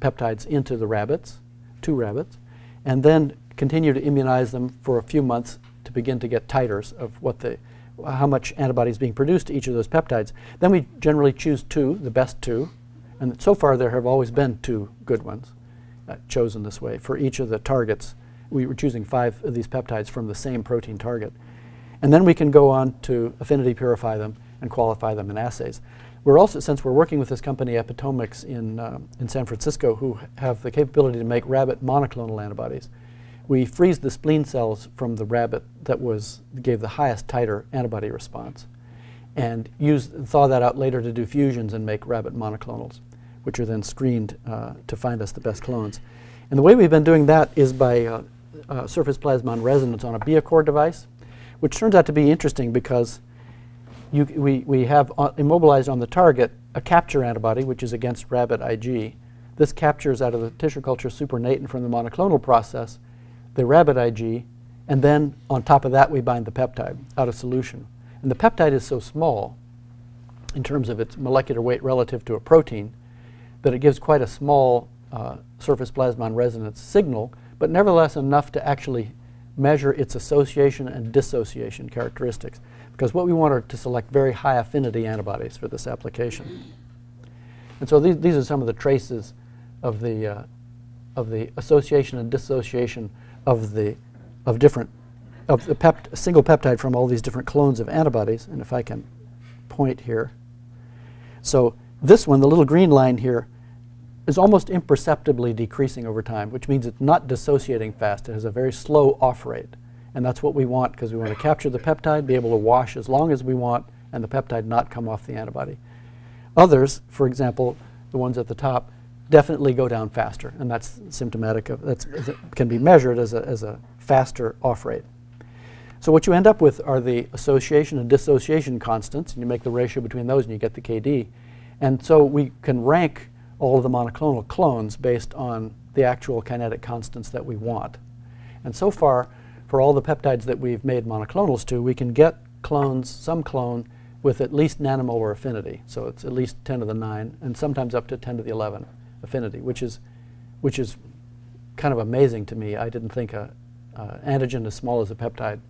Speaker 1: peptides into the rabbits, two rabbits, and then continue to immunize them for a few months to begin to get titers of what the how much antibody is being produced to each of those peptides. Then we generally choose two, the best two, And so far, there have always been two good ones uh, chosen this way. For each of the targets, we were choosing five of these peptides from the same protein target. And then we can go on to affinity purify them and qualify them in assays. We're also, since we're working with this company Epitomics in, uh, in San Francisco, who have the capability to make rabbit monoclonal antibodies, we freeze the spleen cells from the rabbit that was gave the highest titer antibody response, and use thaw that out later to do fusions and make rabbit monoclonals, which are then screened uh, to find us the best clones. And the way we've been doing that is by uh, uh, surface plasmon resonance on a Biacore device, which turns out to be interesting because you, we, we have uh, immobilized on the target a capture antibody, which is against rabbit IG. This captures out of the tissue culture supernatant from the monoclonal process the rabbit IG, and then on top of that we bind the peptide out of solution. And the peptide is so small in terms of its molecular weight relative to a protein that it gives quite a small uh, surface plasmon resonance signal, but nevertheless enough to actually measure its association and dissociation characteristics because what we want are to select very high affinity antibodies for this application. And so these, these are some of the traces of the, uh, of the association and dissociation of the of different of the pept single peptide from all these different clones of antibodies. And if I can point here, so this one, the little green line here, is almost imperceptibly decreasing over time, which means it's not dissociating fast. It has a very slow off rate. And that's what we want because we want to capture the peptide, be able to wash as long as we want, and the peptide not come off the antibody. Others, for example, the ones at the top, definitely go down faster, and that's symptomatic of that can be measured as a, as a faster off rate. So what you end up with are the association and dissociation constants, and you make the ratio between those and you get the KD. And so we can rank all of the monoclonal clones based on the actual kinetic constants that we want. And so far, for all the peptides that we've made monoclonals to, we can get clones, some clone, with at least nanomolar affinity. So it's at least 10 to the 9, and sometimes up to 10 to the 11 affinity, which is, which is kind of amazing to me. I didn't think an antigen as small as a peptide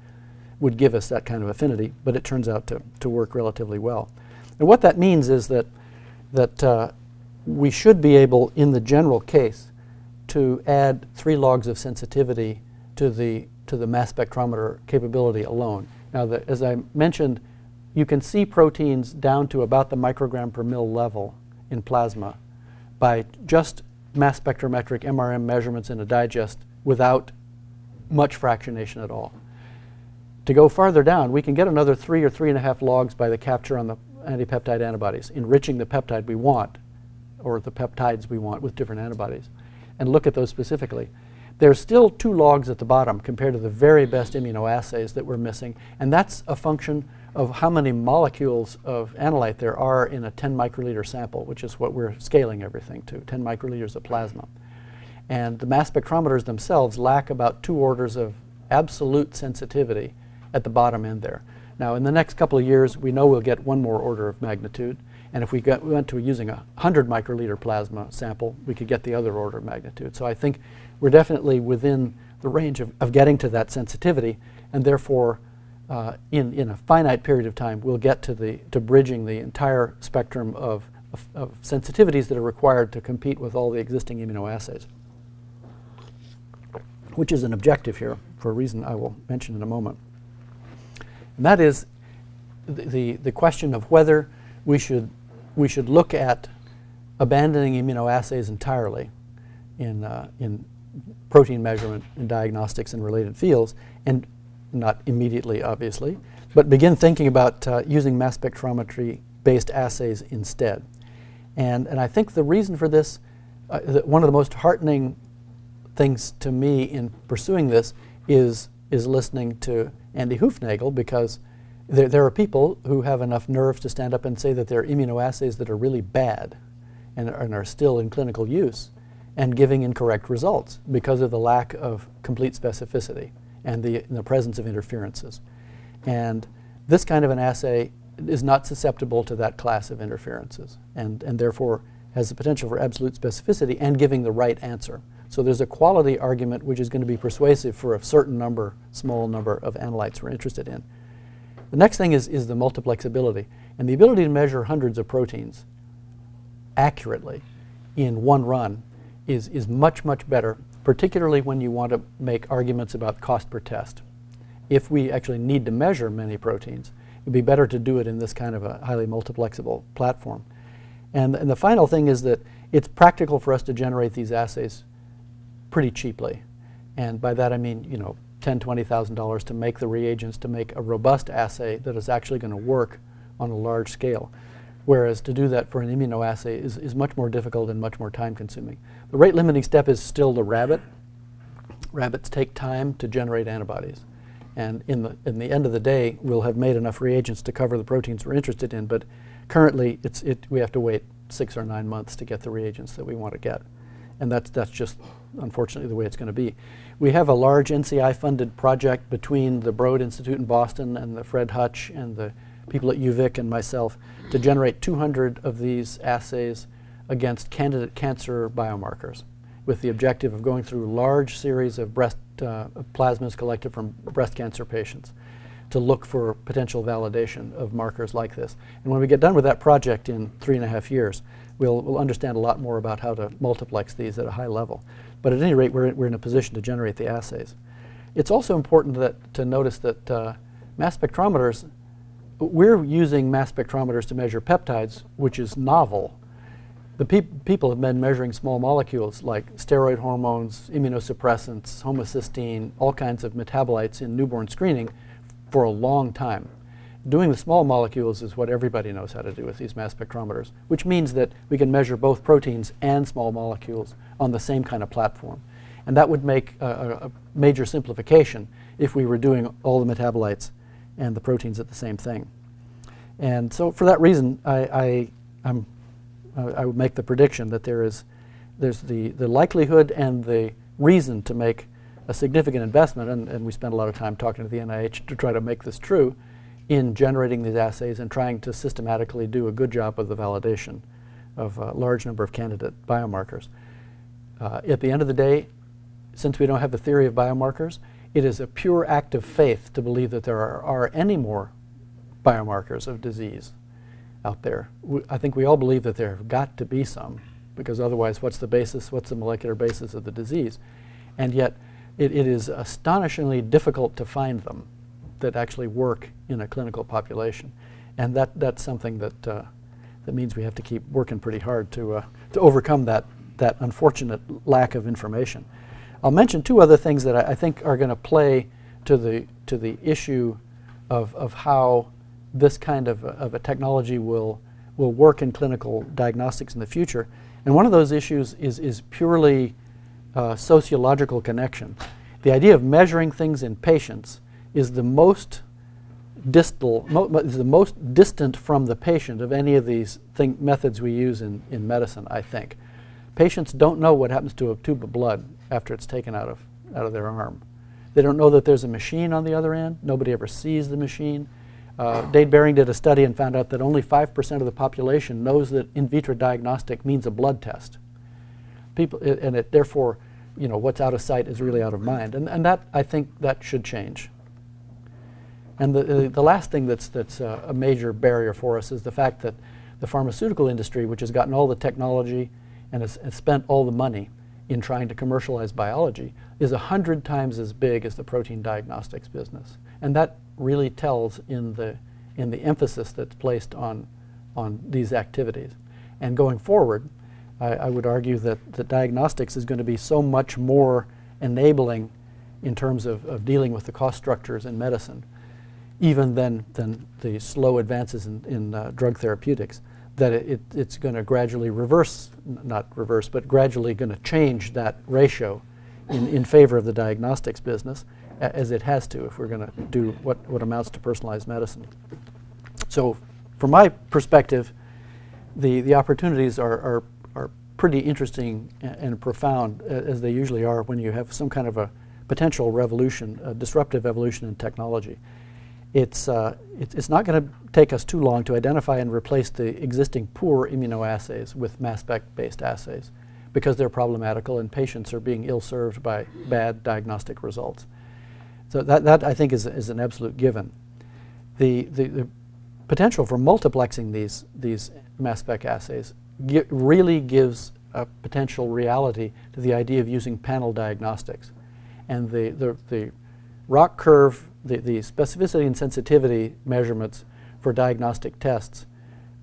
Speaker 1: would give us that kind of affinity, but it turns out to, to work relatively well. And what that means is that, that uh, we should be able, in the general case, to add three logs of sensitivity to the, to the mass spectrometer capability alone. Now, the, as I mentioned, you can see proteins down to about the microgram per mil level in plasma by just mass spectrometric MRM measurements in a digest without much fractionation at all. To go farther down, we can get another three or three and a half logs by the capture on the antipeptide antibodies, enriching the peptide we want, or the peptides we want with different antibodies, and look at those specifically. There's still two logs at the bottom compared to the very best immunoassays that we're missing, and that's a function of how many molecules of analyte there are in a 10 microliter sample, which is what we're scaling everything to, 10 microliters of plasma. And the mass spectrometers themselves lack about two orders of absolute sensitivity at the bottom end there. Now, in the next couple of years, we know we'll get one more order of magnitude. And if we, got, we went to using a 100 microliter plasma sample, we could get the other order of magnitude. So I think we're definitely within the range of, of getting to that sensitivity, and therefore uh, in, in a finite period of time, we'll get to, the, to bridging the entire spectrum of, of, of sensitivities that are required to compete with all the existing immunoassays, which is an objective here for a reason I will mention in a moment. And that is the, the, the question of whether we should, we should look at abandoning immunoassays entirely in, uh, in protein measurement and diagnostics and related fields and not immediately, obviously, but begin thinking about uh, using mass spectrometry-based assays instead. And, and I think the reason for this, uh, one of the most heartening things to me in pursuing this is, is listening to Andy Hoofnagle because there, there are people who have enough nerve to stand up and say that there are immunoassays that are really bad and, and are still in clinical use and giving incorrect results because of the lack of complete specificity and the, the presence of interferences. And this kind of an assay is not susceptible to that class of interferences and, and therefore has the potential for absolute specificity and giving the right answer. So there's a quality argument which is going to be persuasive for a certain number, small number of analytes we're interested in. The next thing is, is the multiplexability and the ability to measure hundreds of proteins accurately in one run is, is much, much better, particularly when you want to make arguments about cost per test. If we actually need to measure many proteins, it would be better to do it in this kind of a highly multiplexable platform. And, and the final thing is that it's practical for us to generate these assays pretty cheaply. And by that I mean, you know, ten, twenty thousand dollars to make the reagents to make a robust assay that is actually going to work on a large scale. Whereas to do that for an immunoassay is, is much more difficult and much more time consuming. The rate limiting step is still the rabbit. Rabbits take time to generate antibodies. And in the, in the end of the day, we'll have made enough reagents to cover the proteins we're interested in, but currently it's, it, we have to wait six or nine months to get the reagents that we want to get. And that's, that's just unfortunately the way it's going to be. We have a large NCI funded project between the Broad Institute in Boston and the Fred Hutch and the people at UVic and myself to generate 200 of these assays against candidate cancer biomarkers with the objective of going through large series of breast uh, plasmas collected from breast cancer patients to look for potential validation of markers like this. And when we get done with that project in three and a half years, we'll, we'll understand a lot more about how to multiplex these at a high level. But at any rate, we're, we're in a position to generate the assays. It's also important that, to notice that uh, mass spectrometers, we're using mass spectrometers to measure peptides, which is novel. The peop people have been measuring small molecules like steroid hormones, immunosuppressants, homocysteine, all kinds of metabolites in newborn screening for a long time. Doing the small molecules is what everybody knows how to do with these mass spectrometers, which means that we can measure both proteins and small molecules on the same kind of platform. And that would make a, a major simplification if we were doing all the metabolites and the proteins at the same thing. And so for that reason, I, I, uh, I would make the prediction that there is there's the, the likelihood and the reason to make a significant investment, and, and we spent a lot of time talking to the NIH to try to make this true, in generating these assays and trying to systematically do a good job of the validation of a large number of candidate biomarkers. Uh, at the end of the day, since we don't have the theory of biomarkers, it is a pure act of faith to believe that there are, are any more biomarkers of disease out there. We, I think we all believe that there have got to be some, because otherwise, what's the basis, what's the molecular basis of the disease? And yet, it, it is astonishingly difficult to find them that actually work in a clinical population. And that, that's something that, uh, that means we have to keep working pretty hard to, uh, to overcome that that unfortunate lack of information. I'll mention two other things that I, I think are going to play to the, to the issue of, of how this kind of, of a technology will, will work in clinical diagnostics in the future. And one of those issues is, is purely uh, sociological connection. The idea of measuring things in patients is the most distal, mo is the most distant from the patient of any of these methods we use in, in medicine, I think. Patients don't know what happens to a tube of blood after it's taken out of, out of their arm. They don't know that there's a machine on the other end. Nobody ever sees the machine. Uh, Dade Behring did a study and found out that only 5% of the population knows that in vitro diagnostic means a blood test. People, and it, therefore, you know, what's out of sight is really out of mind. And, and that, I think that should change. And the, the, last thing that's, that's a major barrier for us is the fact that the pharmaceutical industry, which has gotten all the technology and has, has spent all the money in trying to commercialize biology is a hundred times as big as the protein diagnostics business. And that really tells in the, in the emphasis that's placed on, on these activities. And going forward, I, I would argue that the diagnostics is going to be so much more enabling in terms of, of dealing with the cost structures in medicine, even than, than the slow advances in, in uh, drug therapeutics that it, it's going to gradually reverse, not reverse, but gradually going to change that ratio in, in favor of the diagnostics business, as it has to if we're going to do what, what amounts to personalized medicine. So, from my perspective, the, the opportunities are, are, are pretty interesting and, and profound, as they usually are when you have some kind of a potential revolution, a disruptive evolution in technology it's, uh, it, it's not going to take us too long to identify and replace the existing poor immunoassays with mass spec-based assays because they're problematical and patients are being ill-served by bad diagnostic results. So that, that I think is, is an absolute given. The, the, the potential for multiplexing these, these mass spec assays gi really gives a potential reality to the idea of using panel diagnostics. And the, the, the ROC curve, the, the specificity and sensitivity measurements for diagnostic tests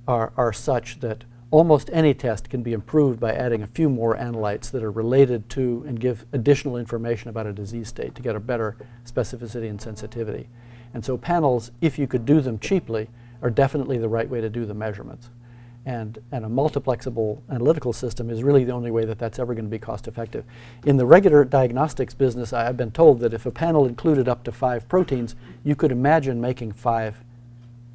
Speaker 1: are, are such that almost any test can be improved by adding a few more analytes that are related to and give additional information about a disease state to get a better specificity and sensitivity. And so panels, if you could do them cheaply, are definitely the right way to do the measurements. And, and a multiplexable analytical system is really the only way that that's ever going to be cost effective. In the regular diagnostics business, I, have been told that if a panel included up to five proteins, you could imagine making five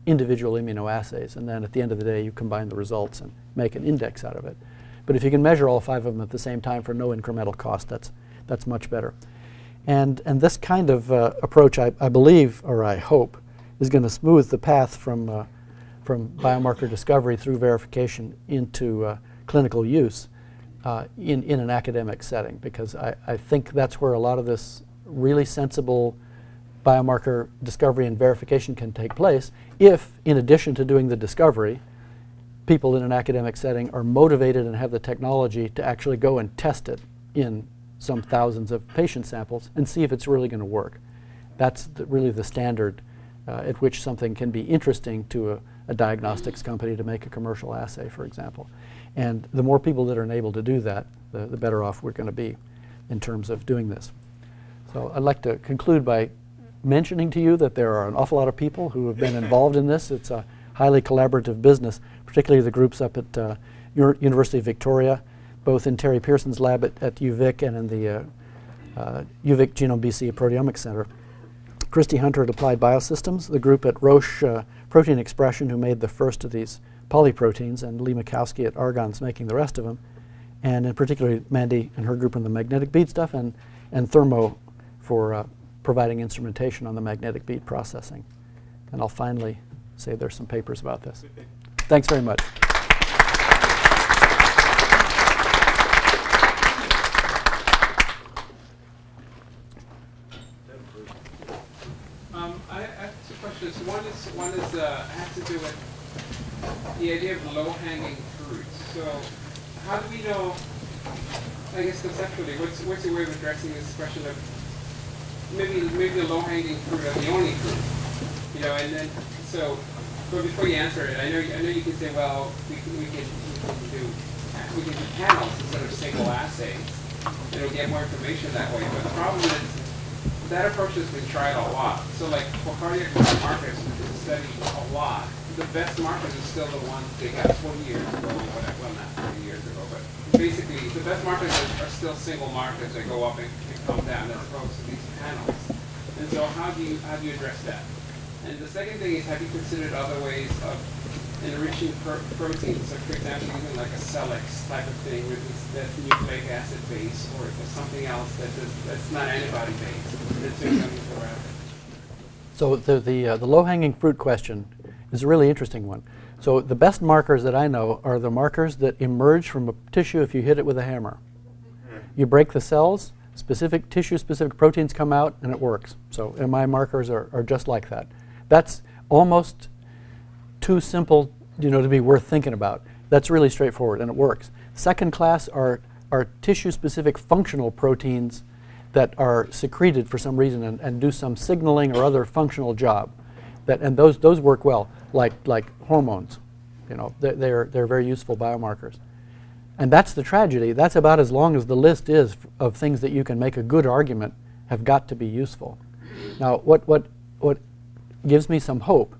Speaker 1: individual immunoassays. And then at the end of the day, you combine the results and make an index out of it. But if you can measure all five of them at the same time for no incremental cost, that's, that's much better. And, and this kind of uh, approach, I, I believe, or I hope, is going to smooth the path from uh, from biomarker discovery through verification into uh, clinical use uh, in, in an academic setting because I, I think that's where a lot of this really sensible biomarker discovery and verification can take place if, in addition to doing the discovery, people in an academic setting are motivated and have the technology to actually go and test it in some thousands of patient samples and see if it's really going to work. That's the, really the standard uh, at which something can be interesting to a, a diagnostics company to make a commercial assay, for example. And the more people that are enabled to do that, the, the better off we're going to be in terms of doing this. So I'd like to conclude by mentioning to you that there are an awful lot of people who have been involved in this. It's a highly collaborative business, particularly the groups up at uh, University of Victoria, both in Terry Pearson's lab at, at UVic and in the uh, uh, UVic Genome BC Proteomics Center. Christie Hunter at Applied Biosystems, the group at Roche uh, Protein Expression who made the first of these polyproteins, and Lee Makowski at Argonne's making the rest of them, and in particular Mandy and her group on the magnetic bead stuff, and, and Thermo for uh, providing instrumentation on the magnetic bead processing. And I'll finally say there's some papers about this. Thanks very much.
Speaker 2: Is uh, has to do with the idea of low-hanging fruit. So, how do we know? I guess conceptually, what's what's your way of addressing this question of maybe maybe the low-hanging fruit or the only fruit? You know, and then so. But before you answer it, I know I know you can say, well, we can we can, we can do we can do panels instead of single assays. And we'll get more information that way. But the problem is that approach has been tried a lot. So like for cardiac markers, is studied a lot, the best markers are still the ones they got 20 years ago, well not 20 years ago, but basically the best markers are, are still single markers that go up and, and come down as opposed to these panels. And so how do you how do you address that? And the second thing is have you considered other ways of enriching pro proteins. So for example, using like a SELEX type of thing with this, that's nucleic acid base or, something else that does, that's not antibody based. That's
Speaker 1: so the, the, uh, the low-hanging fruit question is a really interesting one. So the best markers that I know are the markers that emerge from a tissue if you hit it with a hammer. You break the cells, specific tissue-specific proteins come out, and it works. So my markers are, are just like that. That's almost too simple you know, to be worth thinking about. That's really straightforward, and it works. Second class are, are tissue-specific functional proteins that are secreted for some reason and, and do some signaling or other functional job. That, and those, those work well, like, like hormones. You know, they're, they're, they're very useful biomarkers. And that's the tragedy. That's about as long as the list is of things that you can make a good argument have got to be useful. Now, what, what, what gives me some hope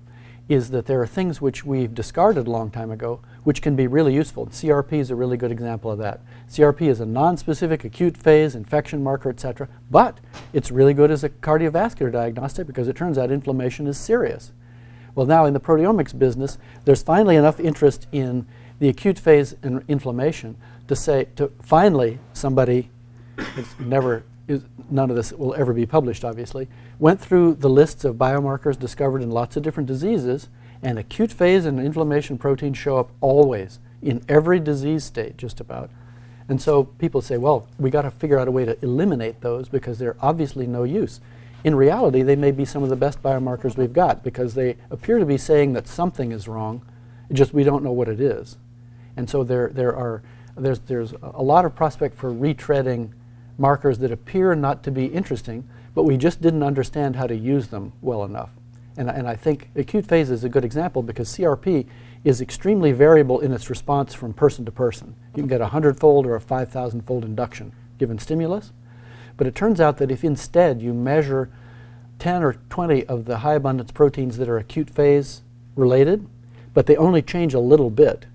Speaker 1: is that there are things which we've discarded a long time ago which can be really useful. CRP is a really good example of that. CRP is a non-specific acute phase infection marker, etc., but it's really good as a cardiovascular diagnostic because it turns out inflammation is serious. Well, now in the proteomics business, there's finally enough interest in the acute phase in inflammation to say, to finally somebody, it's never none of this will ever be published, obviously, went through the lists of biomarkers discovered in lots of different diseases, and acute phase and inflammation proteins show up always in every disease state, just about. And so people say, well, we got to figure out a way to eliminate those because they're obviously no use. In reality, they may be some of the best biomarkers we've got because they appear to be saying that something is wrong, just we don't know what it is. And so there, there are, there's, there's a lot of prospect for retreading markers that appear not to be interesting, but we just didn't understand how to use them well enough. And, I- and I think acute phase is a good example because CRP is extremely variable in its response from person to person. You can get a hundredfold or a 5,000 fold induction given stimulus. But it turns out that if instead you measure 10 or 20 of the high abundance proteins that are acute phase related, but they only change a little bit,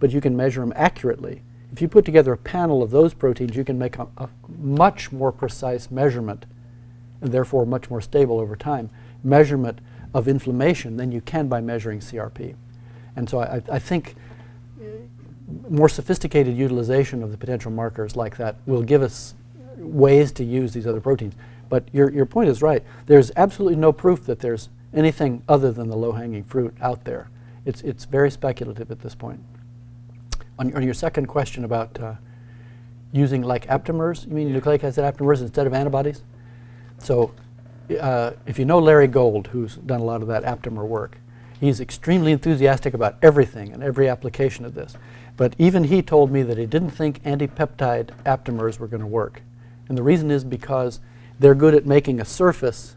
Speaker 1: but you can measure them accurately. If you put together a panel of those proteins, you can make a, a much more precise measurement, and therefore much more stable over time, measurement of inflammation than you can by measuring CRP. And so I, I think more sophisticated utilization of the potential markers like that will give us ways to use these other proteins. But your, your point is right. There's absolutely no proof that there's anything other than the low-hanging fruit out there. It's, it's very speculative at this point. On, on your second question about uh, using like aptamers, you mean nucleic acid aptamers instead of antibodies? So uh, if you know Larry Gold, who's done a lot of that aptamer work, he's extremely enthusiastic about everything and every application of this. But even he told me that he didn't think antipeptide aptamers were going to work. And the reason is because they're good at making a surface,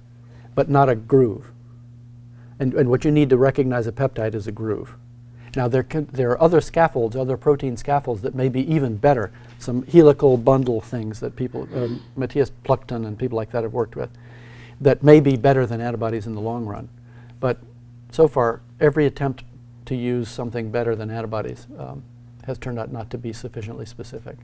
Speaker 1: but not a groove. And, and what you need to recognize a peptide is a groove. Now, there, can, there are other scaffolds, other protein scaffolds that may be even better. Some helical bundle things that people, uh, Matthias Plückthun and people like that have worked with, that may be better than antibodies in the long run. But so far, every attempt to use something better than antibodies um, has turned out not to be sufficiently specific.